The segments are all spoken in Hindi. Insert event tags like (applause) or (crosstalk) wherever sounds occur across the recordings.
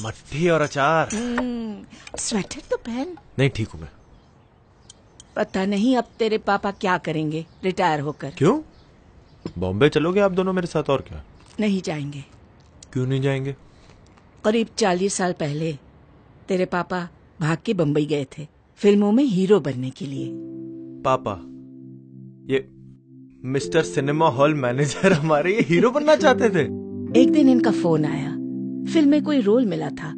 मट्ठी और अचार। स्वेटर तो पहन। नहीं ठीक हूँ मैं। पता नहीं अब तेरे पापा क्या करेंगे रिटायर होकर। क्यों? बॉम्बे चलोगे आप दोनों मेरे साथ और क्या? नहीं जाएँगे। क्यों नहीं जाएँगे? करीब चालीस साल पहले तेरे पापा भाग के बम्बई गए थे फ़िल्मों में हीरो बनने के लिए। पापा ये मिस्टर सिनेमा हॉल मैनेजर हमारे ये हीरो बनना चाहते थे। एक दिन इनका फ़ोन आया। फ़िल्म में कोई रोल मिला था।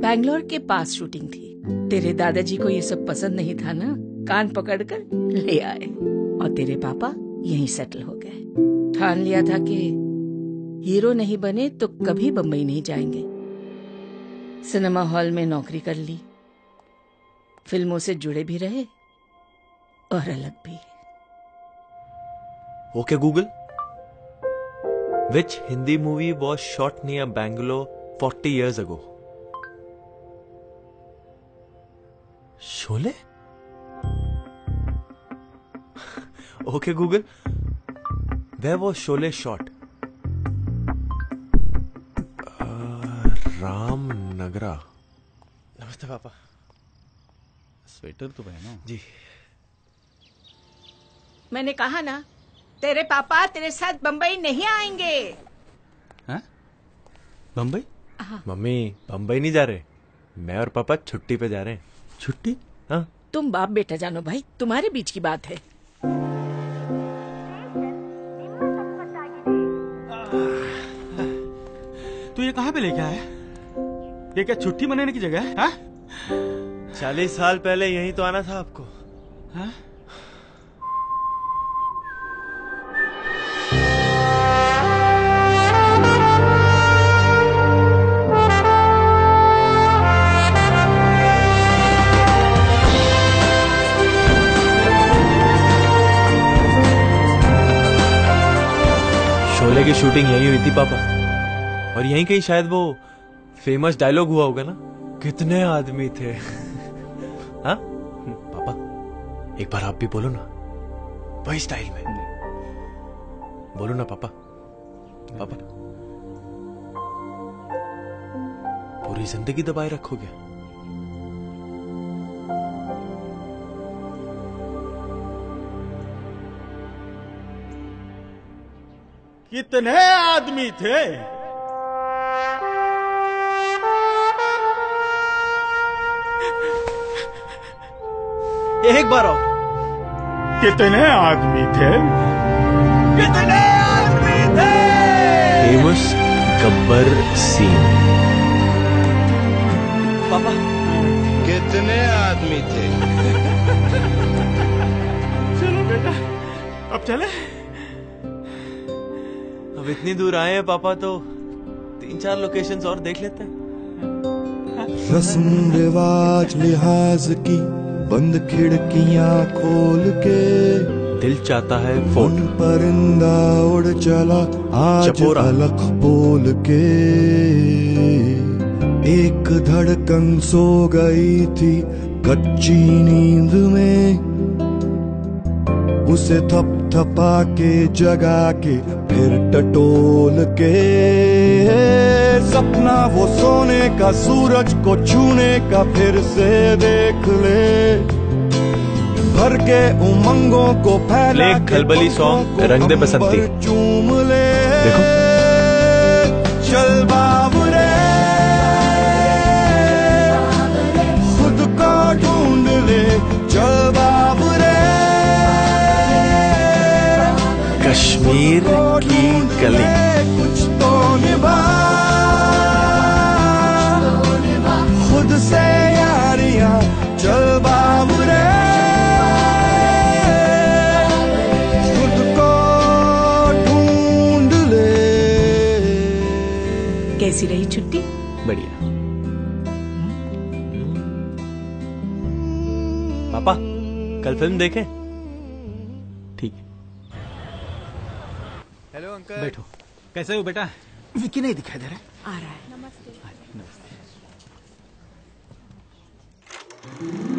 बैंगलोर के पास शूटिंग थी। तेरे दादाजी को ये सब पसंद नहीं था ना? कान पकड़कर ले आए। और तेरे पापा यहीं सेटल हो गए। ठान लिया था कि हीरो नहीं बने तो कभी बम्बई नहीं जाएँगे। सिनेमा हॉल में नौकरी कर ली। फ़िल्मों से जुड़े भी रहे। और अलग भी। Okay Google. Which Hindi movie was shot near Bangalore forty years ago. Sholay okay Google where was Sholay shot Ram नगरा नमस्ते पापा। स्वेटर तो पहनो। जी। मैंने कहा ना तेरे पापा तेरे साथ बम्बई नहीं आएँगे। हैं? बम्बई मम्मी बम्बई नहीं जा रहे। मैं और पापा छुट्टी पे जा रहे हैं। छुट्टी? हाँ। तुम बाप बेटा जानो भाई तुम्हारे बीच की बात है। तू ये कहाँ पे लेके आया ये क्या छुट्टी मनाने की जगह है? हाँ? चालीस साल पहले यहीं तो आना था आपको। हाँ? शोले की शूटिंग यही हुई थी, पापा। और यहीं कहीं शायद वो फ़ेमस डायलॉग हुआ होगा ना? कितने आदमी थे। (laughs) हाँ? पापा, एक बार आप भी बोलो ना। वही स्टाइल में। बोलो ना, पापा। पापा। पूरी ज़िंदगी दबाए रखोगे? कितने आदमी थे। एक बार और। कितने आदमी थे। कितने आदमी थे। फ़ेमस गब्बर सीन पापा। कितने आदमी थे। (laughs) चलो बेटा अब चले। अब इतनी दूर आए हैं पापा तो तीन चार लोकेशंस और देख लेते हैं। रस्म रिवाज लिहाज की बंद खिड़कियाँ खोल के। दिल चाहता है फ़ोन। परिंदा उड़ चला आज। अलग बोल के। एक धड़कन सो गई थी कच्ची नींद में। उसे थप थपा के जगा के फिर टटोल के सपना वो सोने का सूरज को छूने का फिर से देख ले भर के उमंगों को फैला खलबली सॉन्ग रंग दे बसंती। चूम ले देखो। चल बाबरे कश्मीर की गली। कुछ तो निभा खुद से यारियाँ चल बाबरे। खुद को ढूंढ ले। कैसी रही छुट्टी? बढ़िया। पापा कल फ़िल्म देखें? हेलो अंकल बैठो। कैसे हो बेटा? विकी नहीं दिखाई दे रहा है। आ रहा है। कितने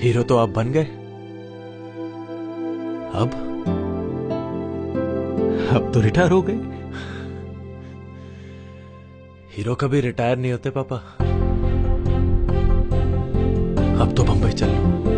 हीरो तो आप बन गए। अब? अब तो रिटायर हो गए। हीरो कभी रिटायर नहीं होते, पापा। अब तो बंबई चल।